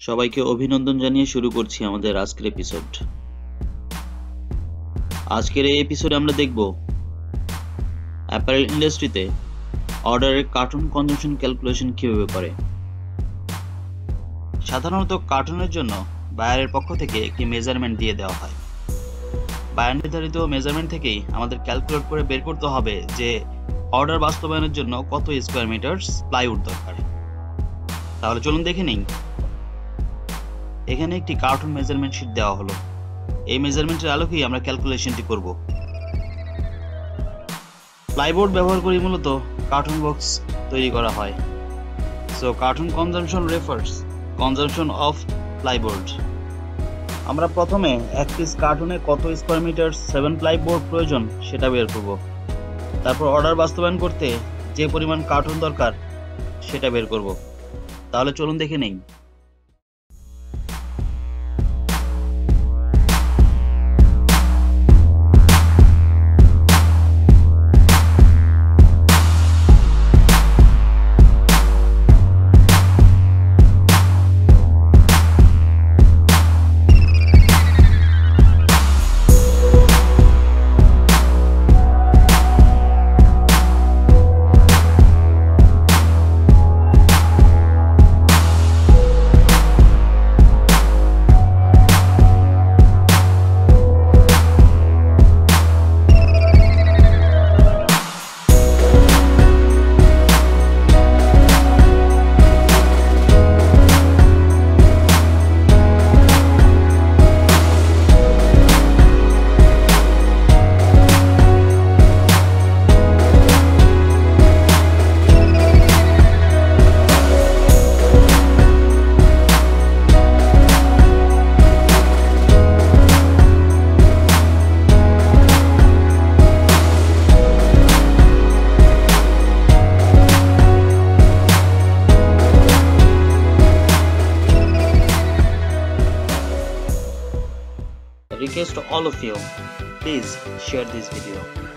সবাইকে অভিনন্দন জানিয়ে শুরু করছি আমাদের আজকের এপিসোড আজকের এই এপিসোডে আমরা দেখব অ্যাপারেল ইন্ডাস্ট্রিতে অর্ডারের কার্টুন কনজাম্পশন ক্যালকুলেশন কীভাবে করে। সাধারণত কার্টুনের জন্য বায়ারের পক্ষ থেকে একটি মেজারমেন্ট দিয়ে দেওয়া হয়। বায়ার নির্ধারিত মেজারমেন্ট থেকেই আমাদের ক্যালকুলেট করে বের করতে হবে যে অর্ডার বাস্তবায়নের জন্য কত স্কোয়ার মিটার প্লাইউড দরকার। তাহলে চলুন দেখে নিই। এখানে একটি কার্টুন মেজারমেন্ট শিট দেওয়া হলো। এই মেজারমেন্টের আলোকেই আমরা ক্যালকুলেশনটি করব। প্লাইবোর্ড ব্যবহার করি মূলত কার্টুন বক্স তৈরি করা হয়। So carton consumption refers consumption of plyboard আমরা প্রথমে এক পিস কার্টুনে কত স্কোয়ার মিটার সেভেন প্লাইবোর্ড প্রয়োজন সেটা বের করব। তারপর অর্ডার বাস্তবায়ন করতে যে পরিমাণ কার্টুন দরকার সেটা বের করব। তাহলে চলুন দেখে নেই। Request to all of you please share this video